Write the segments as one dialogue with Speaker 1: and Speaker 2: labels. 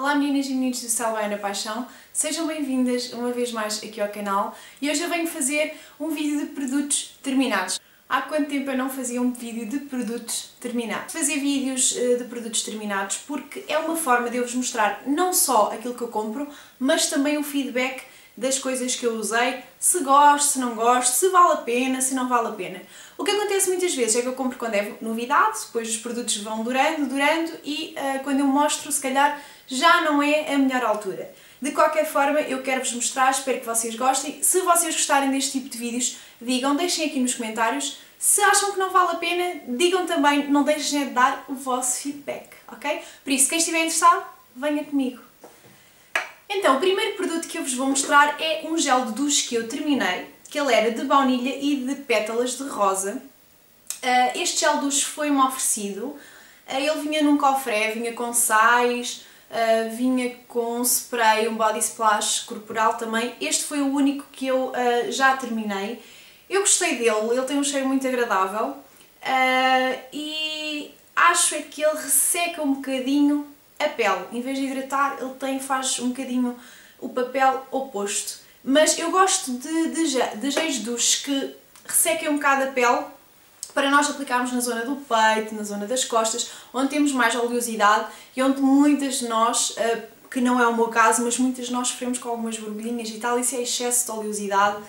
Speaker 1: Olá meninas e meninos do Céu Ana Paixão, sejam bem-vindas uma vez mais aqui ao canal e hoje eu venho fazer um vídeo de produtos terminados. Há quanto tempo eu não fazia um vídeo de produtos terminados? Fazer vídeos eh, de produtos terminados porque é uma forma de eu vos mostrar não só aquilo que eu compro, mas também o feedback das coisas que eu usei, se gosto, se não gosto, se vale a pena, se não vale a pena. O que acontece muitas vezes é que eu compro quando é novidade, depois os produtos vão durando, durando e uh, quando eu mostro, se calhar já não é a melhor altura. De qualquer forma, eu quero vos mostrar, espero que vocês gostem. Se vocês gostarem deste tipo de vídeos, digam, deixem aqui nos comentários. Se acham que não vale a pena, digam também, não deixem de dar o vosso feedback, ok? Por isso, quem estiver interessado, venha comigo. Então, o primeiro produto que eu vos vou mostrar é um gel de duche que eu terminei, que ele era de baunilha e de pétalas de rosa. Uh, este gel de duche foi-me oferecido, uh, ele vinha num cofre, vinha com sais, uh, vinha com spray, um body splash corporal também. Este foi o único que eu já terminei. Eu gostei dele, ele tem um cheiro muito agradável e acho é que ele resseca um bocadinho a pele, em vez de hidratar, ele tem, faz um bocadinho o papel oposto. Mas eu gosto de, de, de géis duches que ressequem um bocado a pele para nós aplicarmos na zona do peito, na zona das costas, onde temos mais oleosidade e onde muitas de nós, eh, que não é o meu caso, mas muitas de nós sofremos com algumas borbulhinhas e tal, isso é excesso de oleosidade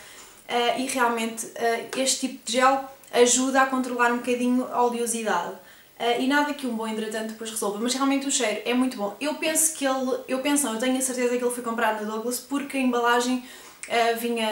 Speaker 1: eh, e realmente eh, este tipo de gel ajuda a controlar um bocadinho a oleosidade. Uh, e nada que um bom hidratante depois resolva, mas realmente o cheiro é muito bom. Eu penso que ele, eu penso não, eu tenho a certeza que ele foi comprado na Douglas porque a embalagem uh, vinha,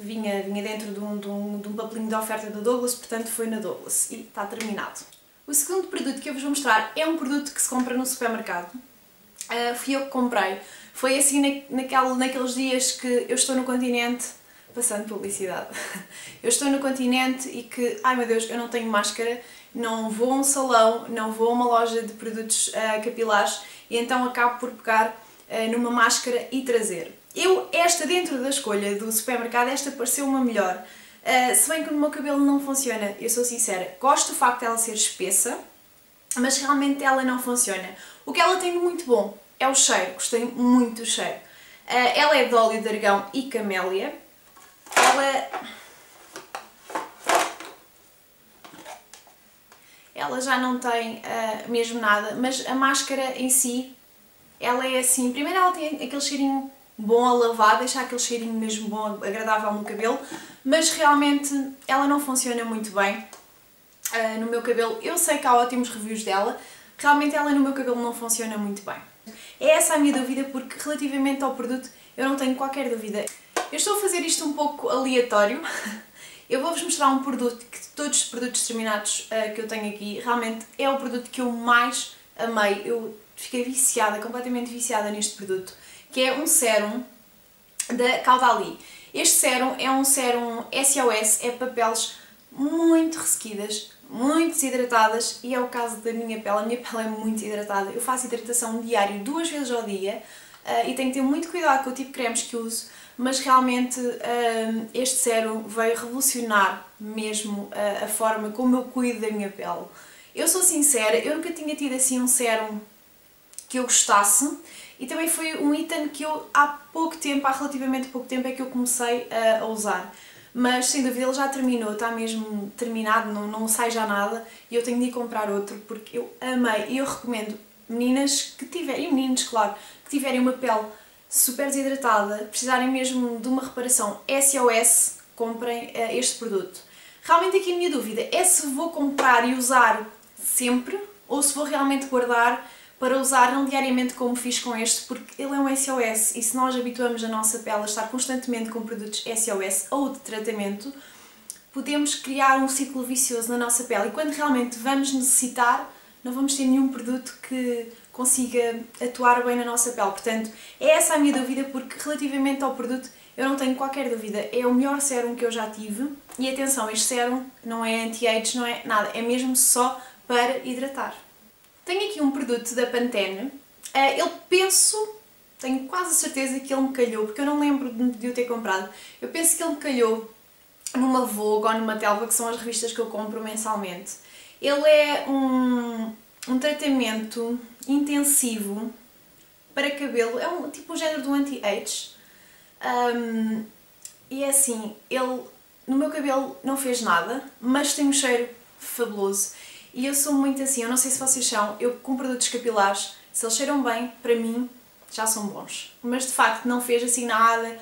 Speaker 1: vinha, vinha dentro de um, de, um, de um papelinho de oferta da Douglas, portanto foi na Douglas e está terminado. O segundo produto que eu vos vou mostrar é um produto que se compra no supermercado. Uh, fui eu que comprei. Foi assim na, naquele, naqueles dias que eu estou no continente passando publicidade. Eu estou no continente e que, ai meu Deus, eu não tenho máscara, não vou a um salão, não vou a uma loja de produtos uh, capilares e então acabo por pegar uh, numa máscara e trazer. Eu, esta dentro da escolha do supermercado, esta pareceu uma melhor. Uh, se bem que no meu cabelo não funciona, eu sou sincera. Gosto do facto dela ser espessa, mas realmente ela não funciona. O que ela tem de muito bom é o cheiro, gostei muito do cheiro. ela é de óleo de argão e camélia, ela... Ela já não tem uh, mesmo nada, mas a máscara em si, ela é assim, primeiro ela tem aquele cheirinho bom a lavar, deixa aquele cheirinho mesmo bom, agradável no cabelo, mas realmente ela não funciona muito bem uh, no meu cabelo. Eu sei que há ótimos reviews dela, realmente ela no meu cabelo não funciona muito bem. É essa a minha dúvida, porque relativamente ao produto eu não tenho qualquer dúvida. Eu estou a fazer isto um pouco aleatório. Eu vou-vos mostrar um produto que de todos os produtos terminados uh, que eu tenho aqui, realmente é o produto que eu mais amei. Eu fiquei viciada, completamente viciada neste produto, que é um sérum da Caudali. Este sérum é um sérum SOS, é para peles muito ressequidas, muito desidratadas e é o caso da minha pele. A minha pele é muito hidratada. Eu faço hidratação diário duas vezes ao dia uh, e tenho que ter muito cuidado com o tipo de cremes que uso mas realmente uh, este sérum veio revolucionar mesmo a forma como eu cuido da minha pele. Eu sou sincera, eu nunca tinha tido assim um sérum que eu gostasse e também foi um item que eu há pouco tempo, há relativamente pouco tempo é que eu comecei a usar. Mas sem dúvida ele já terminou, está mesmo terminado, não, não sai já nada e eu tenho de ir comprar outro porque eu amei e eu recomendo meninas que tiverem, e meninos claro, que tiverem uma pele super desidratada, precisarem mesmo de uma reparação SOS, comprem uh, este produto. Realmente aqui a minha dúvida é se vou comprar e usar sempre ou se vou realmente guardar para usar não diariamente como fiz com este, porque ele é um SOS e se nós habituamos a nossa pele a estar constantemente com produtos SOS ou de tratamento, podemos criar um ciclo vicioso na nossa pele e quando realmente vamos necessitar, não vamos ter nenhum produto que consiga atuar bem na nossa pele. Portanto, é essa a minha dúvida, porque relativamente ao produto eu não tenho qualquer dúvida. É o melhor sérum que eu já tive. E atenção, este sérum não é anti-age, não é nada. É mesmo só para hidratar. Tenho aqui um produto da Pantene. Eh, eu penso, tenho quase certeza que ele me calhou, porque eu não lembro de eu ter comprado. Eu penso que ele me calhou numa Vogue ou numa Telva, que são as revistas que eu compro mensalmente. Ele é um, um tratamento intensivo para cabelo, é um tipo um género do anti-age. Um, e é assim, ele no meu cabelo não fez nada, mas tem um cheiro fabuloso. E eu sou muito assim, eu não sei se vocês são, eu com produtos capilares, se eles cheiram bem, para mim, já são bons. Mas de facto não fez assim nada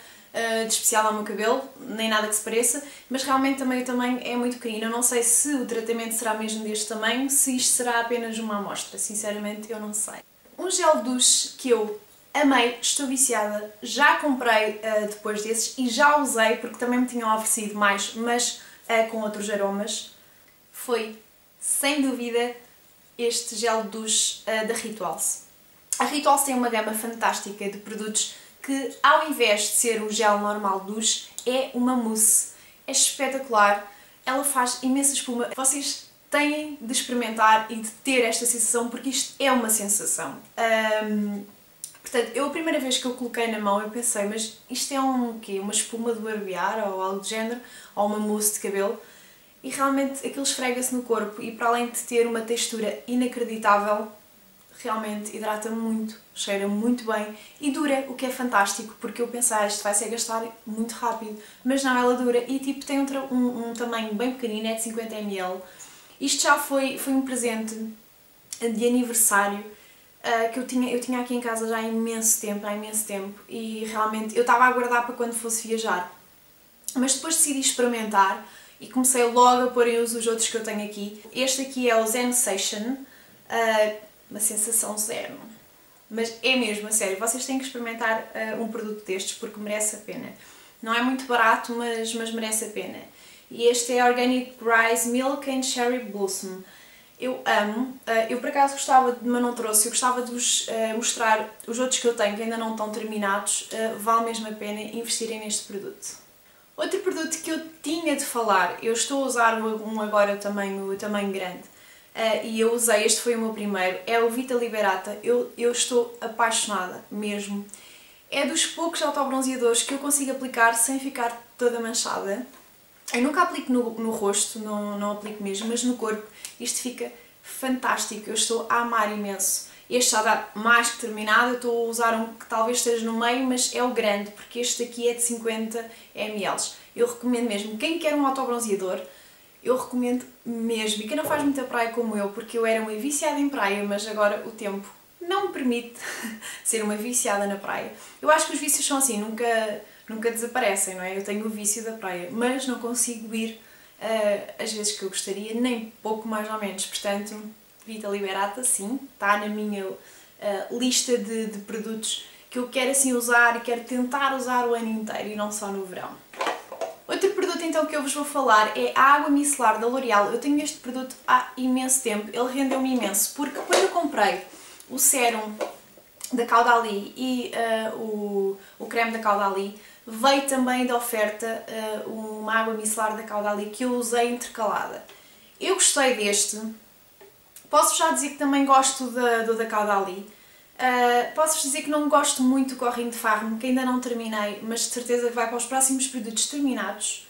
Speaker 1: de especial ao meu cabelo, nem nada que se pareça, mas realmente também o tamanho é muito pequenino. Eu não sei se o tratamento será mesmo deste tamanho, se isto será apenas uma amostra, sinceramente eu não sei. Um gel douche que eu amei, estou viciada, já comprei uh, depois desses e já usei porque também me tinham oferecido mais, mas uh, com outros aromas, foi sem dúvida este gel douche uh, da Rituals. A Rituals tem uma gama fantástica de produtos que, ao invés de ser o gel normal de douche, é uma mousse. É espetacular, ela faz imensa espuma. Vocês têm de experimentar e de ter esta sensação porque isto é uma sensação. Um, portanto, eu a primeira vez que eu coloquei na mão eu pensei, mas isto é um quê? Uma espuma de barbear ou algo do género? Ou uma mousse de cabelo? E realmente aquilo esfrega-se no corpo e para além de ter uma textura inacreditável, realmente hidrata muito, cheira muito bem e dura, o que é fantástico, porque eu pensei, ah, isto vai ser gastar muito rápido, mas não, ela dura e tipo tem um, um, um tamanho bem pequenino, é de 50ml. Isto já foi, foi um presente de aniversário uh, que eu tinha, eu tinha aqui em casa já há imenso tempo, há imenso tempo, e realmente eu estava a aguardar para quando fosse viajar. Mas depois decidi experimentar e comecei logo a pôr em uso os outros que eu tenho aqui. Este aqui é o Sensation, uh, uma sensação zero. Mas é mesmo, a sério, vocês têm que experimentar uh, um produto destes porque merece a pena. Não é muito barato, mas, mas merece a pena. E este é Organic Rice Milk and Cherry Blossom. Eu amo, uh, eu por acaso gostava, mas não trouxe, eu gostava de vos uh, mostrar os outros que eu tenho que ainda não estão terminados, vale mesmo a pena investirem neste produto. Outro produto que eu tinha de falar, eu estou a usar um agora também, o tamanho grande, uh, e eu usei, este foi o meu primeiro, é o Vita Liberata. Eu, eu estou apaixonada mesmo. É dos poucos autobronzeadores que eu consigo aplicar sem ficar toda manchada. Eu nunca aplico no, no rosto, não, não aplico mesmo, mas no corpo isto fica fantástico. Eu estou a amar imenso. Este já dá mais que terminado, eu estou a usar um que talvez esteja no meio, mas é o grande, porque este aqui é de 50 ml. Eu recomendo mesmo, quem quer um autobronzeador, eu recomendo mesmo. E quem não faz muita praia como eu, porque eu era uma viciada em praia, mas agora o tempo não me permite ser uma viciada na praia. Eu acho que os vícios são assim, nunca, nunca desaparecem, não é? Eu tenho o vício da praia, mas não consigo ir uh, as vezes que eu gostaria, nem pouco mais ou menos. Portanto, Vita Liberata, sim, está na minha uh, lista de, de produtos que eu quero assim usar e quero tentar usar o ano inteiro e não só no verão. Produto então que eu vos vou falar é a água micelar da L'Oreal. Eu tenho este produto há imenso tempo, ele rendeu-me imenso, porque quando eu comprei o sérum da Caudali e uh, o, o creme da Caudali, veio também da oferta uh, uma água micelar da Caudali que eu usei intercalada. Eu gostei deste, posso já dizer que também gosto da, do da Caudali, Uh, Posso-vos dizer que não gosto muito do Corrinho de Farm, que ainda não terminei, mas de certeza que vai para os próximos produtos terminados.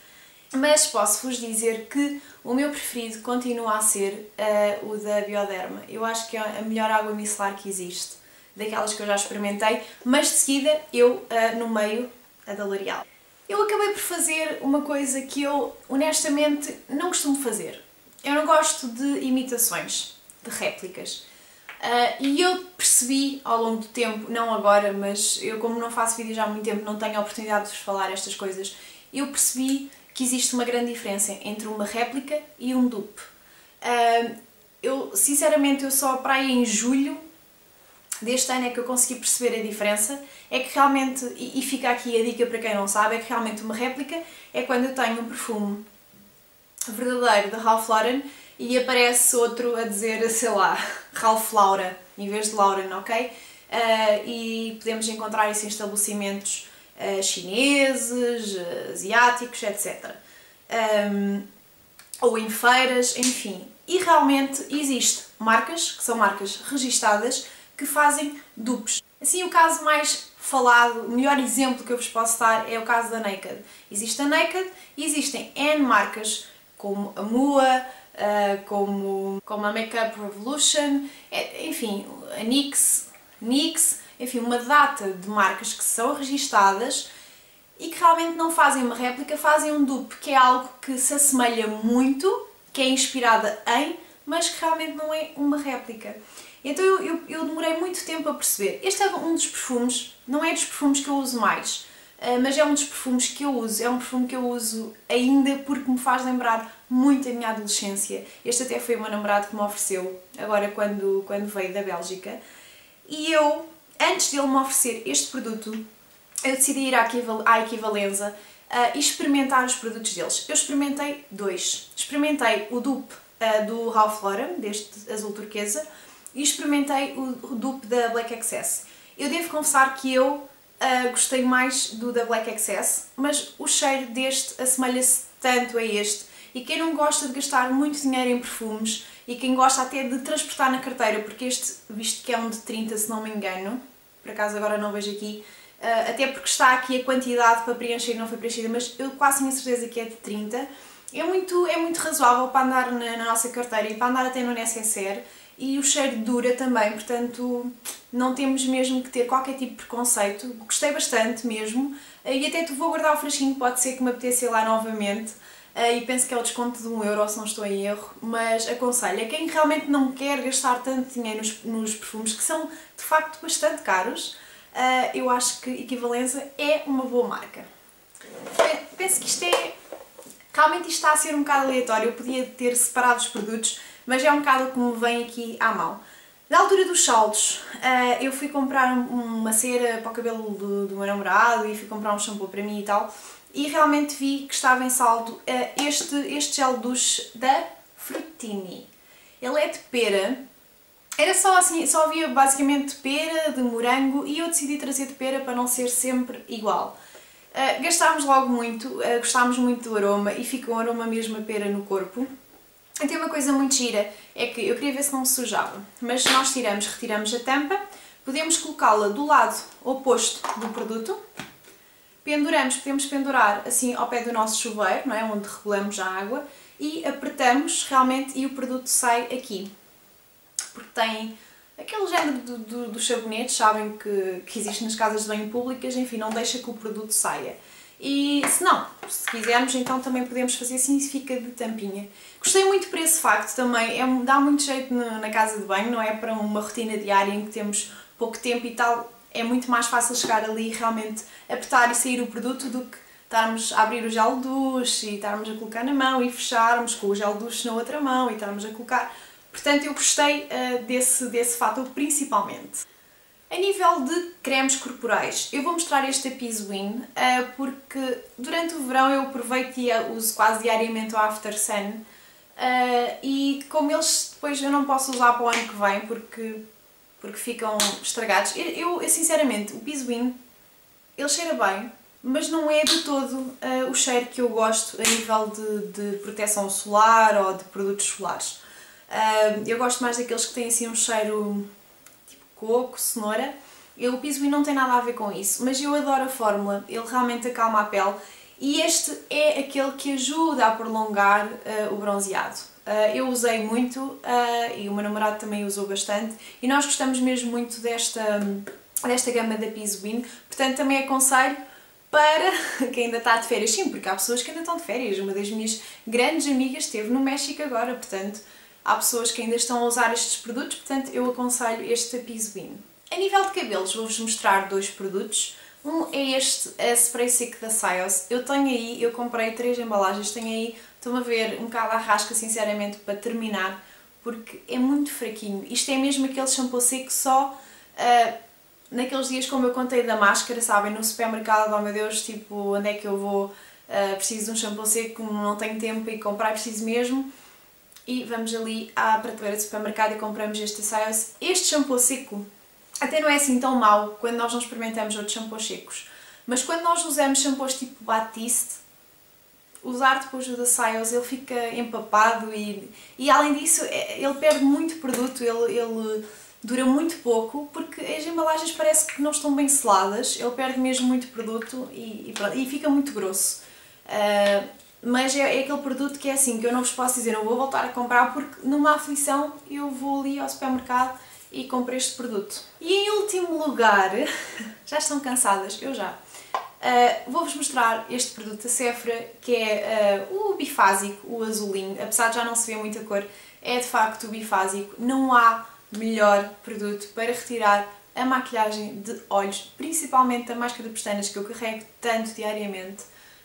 Speaker 1: Mas posso-vos dizer que o meu preferido continua a ser uh, o da Bioderma. Eu acho que é a melhor água micelar que existe, daquelas que eu já experimentei, mas de seguida eu, uh, no meio, a da L'Oreal. Eu acabei por fazer uma coisa que eu, honestamente, não costumo fazer. Eu não gosto de imitações, de réplicas. Uh, e eu percebi ao longo do tempo, não agora, mas eu como não faço vídeos há muito tempo, não tenho a oportunidade de vos falar estas coisas, eu percebi que existe uma grande diferença entre uma réplica e um dupe. Eu, sinceramente, eu só para em julho deste ano é que eu consegui perceber a diferença, é que realmente, e, fica aqui a dica para quem não sabe, é que realmente uma réplica é quando eu tenho um perfume verdadeiro da Ralph Lauren e aparece outro a dizer, sei lá, Ralph Laura, em vez de Lauren, ok? Uh, e podemos encontrar isso em estabelecimentos chineses, asiáticos, etc. Um, ou em feiras, enfim. E realmente existe marcas, que são marcas registadas, que fazem dupes. Assim, o caso mais falado, o melhor exemplo que eu vos posso dar é o caso da Naked. Existe a Naked e existem N marcas, como a Mua, uh, como, como a Makeup Revolution, enfim, a NYX, NYX enfim, uma data de marcas que são registadas e que realmente não fazem uma réplica, fazem um dupe, que é algo que se assemelha muito, que é inspirada em, mas que realmente não é uma réplica. Então eu, eu, eu demorei muito tempo a perceber. Este é um dos perfumes, não é dos perfumes que eu uso mais, eh, mas é um dos perfumes que eu uso. É um perfume que eu uso ainda porque me faz lembrar muito a minha adolescência. Este até foi o meu namorado que me ofereceu, agora quando, quando veio da Bélgica. E eu, antes dele me oferecer este produto, eu decidi ir à, à Equivalenza uh, e experimentar os produtos deles. Eu experimentei dois. Experimentei o dupe uh, do Ralph Lauren, deste azul turquesa, e experimentei o, o dupe da Black Excess. Eu devo confessar que eu uh, gostei mais do da Black Excess, mas o cheiro deste assemelha-se tanto a este. E quem não gosta de gastar muito dinheiro em perfumes e quem gosta até de transportar na carteira, porque este, visto que é um de 30 se não me engano, por acaso agora não vejo aqui, uh, até porque está aqui a quantidade para preencher e não foi preenchida, mas eu quase tenho certeza que é de 30, é muito, é muito razoável para andar na, na nossa carteira e para andar até no necessaire e o cheiro dura também, portanto não temos mesmo que ter qualquer tipo de preconceito. Gostei bastante mesmo. E até tu vou guardar o frasquinho, pode ser que me apeteça ir lá novamente e penso que é o desconto de um euro, se não estou em erro, mas aconselho a quem realmente não quer gastar tanto dinheiro nos, nos perfumes, que são de facto bastante caros, eu acho que Equivalenza é uma boa marca. Penso que isto é... Realmente isto está a ser um bocado aleatório, eu podia ter separado os produtos, mas é um bocado como vem aqui à mão. Na altura dos saldos, eh, eu fui comprar uma cera para o cabelo do, do meu namorado e fui comprar um shampoo para mim e tal, e realmente vi que estava em saldo eh, este, este gel douche da Fruttini. Ele é de pera, era só assim, só havia basicamente pera, de morango, e eu decidi trazer de pera para não ser sempre igual. Uh, gastámos logo muito, uh, gostámos muito do aroma e fica um aroma mesmo a pera no corpo. Tem uma coisa muito gira, é que eu queria ver se não sujava, mas nós tiramos, retiramos a tampa, podemos colocá-la do lado oposto do produto, penduramos, podemos pendurar assim ao pé do nosso chuveiro, não é? onde regulamos a água, e apertamos realmente e o produto sai aqui. Porque tem aquele género dos do, do sabonetes, sabem que, que existe nas casas de banho públicas, enfim, não deixa que o produto saia. E se não, se quisermos, então também podemos fazer assim, fica de tampinha. Gostei muito por esse facto também, é, dá muito jeito na, na casa de banho, não é? Para uma rotina diária em que temos pouco tempo e tal, é muito mais fácil chegar ali e realmente apertar e sair o produto do que estarmos a abrir o gel duche e estarmos a colocar na mão e fecharmos com o gel duche na outra mão e estarmos a colocar. Portanto, eu gostei uh, desse, desse fator principalmente. A nível de cremes corporais, eu vou mostrar este Appeasewin uh, porque durante o verão eu aproveito e uso quase diariamente o After Sun uh, e como eles depois eu não posso usar para o ano que vem porque, porque ficam estragados. Eu, eu sinceramente, o Appeasewin, ele cheira bem, mas não é de todo uh, o cheiro que eu gosto a nível de, de proteção solar ou de produtos solares. eu gosto mais daqueles que têm assim um cheiro coco, cenoura. Eu, o Pisui não tem nada a ver com isso, mas eu adoro a fórmula, ele realmente acalma a pele e este é aquele que ajuda a prolongar uh, o bronzeado. Uh, eu usei muito uh, e o meu namorado também usou bastante e nós gostamos mesmo muito desta, desta gama da Piswin, portanto também aconselho para quem ainda está de férias, sim, porque há pessoas que ainda estão de férias, uma das minhas grandes amigas esteve no México agora, portanto há pessoas que ainda estão a usar estes produtos, portanto eu aconselho este Bean. A nível de cabelos vou-vos mostrar dois produtos. Um é este a Spray Stick da Sios. Eu tenho aí, eu comprei três embalagens, tenho aí, estão a ver, um bocado à rasca sinceramente para terminar, porque é muito fraquinho. Isto é mesmo aquele shampoo seco só uh, naqueles dias como eu contei da máscara, sabem, no supermercado, oh meu Deus, tipo, onde é que eu vou, uh, preciso de um shampoo seco, não tenho tempo e comprar, preciso mesmo e vamos ali à prateleira de supermercado e compramos este Sios. Este shampoo seco até não é assim tão mau quando nós não experimentamos outros shampoos secos, mas quando nós usamos shampoos tipo Batiste, usar depois o da Sios ele fica empapado e, e além disso é, ele perde muito produto, ele, ele dura muito pouco porque as embalagens parece que não estão bem seladas, ele perde mesmo muito produto e, e, e fica muito grosso. Uh, mas é, é, aquele produto que é assim, que eu não vos posso dizer, não vou voltar a comprar porque numa aflição eu vou ali ao supermercado e comprei este produto. E em último lugar, já estão cansadas, eu já, uh, vou-vos mostrar este produto da Sephora, que é uh, o bifásico, o azulinho, apesar de já não se ver muita cor, é de facto o bifásico, não há melhor produto para retirar a maquilhagem de olhos, principalmente a máscara de pestanas que eu carrego tanto diariamente,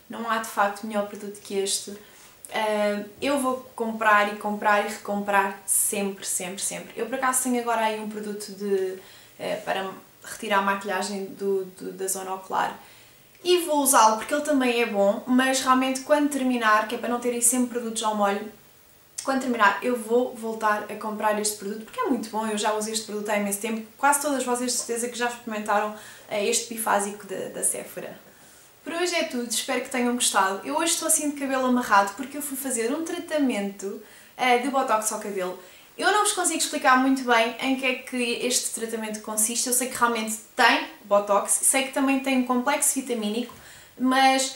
Speaker 1: não há de facto melhor produto que este. Uh, eu vou comprar e comprar e recomprar sempre, sempre, sempre. Eu por acaso tenho agora aí um produto de, para retirar a maquilhagem do, do, da zona ocular e vou usá-lo porque ele também é bom, mas realmente quando terminar, que é para não terem sempre produtos ao molho, quando terminar eu vou voltar a comprar este produto porque é muito bom, eu já usei este produto há imenso tempo, quase todas vocês de certeza que já experimentaram uh, este bifásico da, da Sephora. Por hoje é tudo, espero que tenham gostado. Eu hoje estou assim de cabelo amarrado porque eu fui fazer um tratamento uh, de Botox ao cabelo. Eu não vos consigo explicar muito bem em que é que este tratamento consiste, eu sei que realmente tem Botox, sei que também tem um complexo vitamínico, mas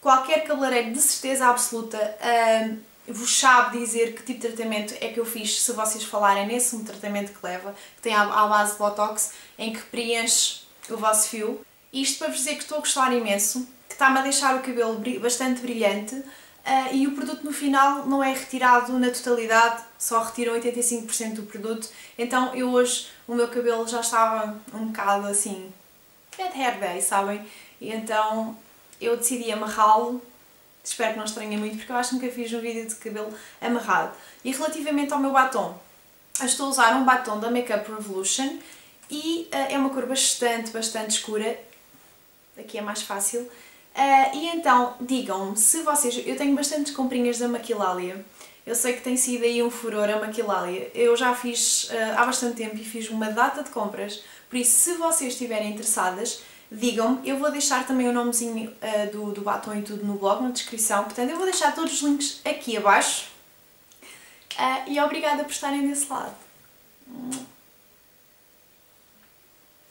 Speaker 1: qualquer cabeleireiro de certeza absoluta uh, vos sabe dizer que tipo de tratamento é que eu fiz se vocês falarem nesse um tratamento que leva, que tem à base de Botox, em que preenche o vosso fio. Isto para vos dizer que estou a gostar imenso, que está-me a deixar o cabelo bastante brilhante uh, e o produto no final não é retirado na totalidade, só retiram 85% do produto. Então eu hoje, o meu cabelo já estava um bocado assim, bad hair day, sabem? E então eu decidi amarrá-lo Espero que não estranhem muito porque eu acho que nunca fiz um vídeo de cabelo amarrado. E relativamente ao meu batom, eu estou a usar um batom da Makeup Revolution e uh, é uma cor bastante, bastante escura. Aqui é mais fácil. Uh, e então, digam-me se vocês... Eu tenho bastantes comprinhas da Maquilalia. Eu sei que tem sido aí um furor a Maquilalia. Eu já fiz uh, há bastante tempo e fiz uma data de compras. Por isso, se vocês estiverem interessadas, digam-me. Eu vou deixar também o nomezinho uh, do, do batom e tudo no blog, na descrição. Portanto, eu vou deixar todos os links aqui abaixo. E obrigada por estarem desse lado.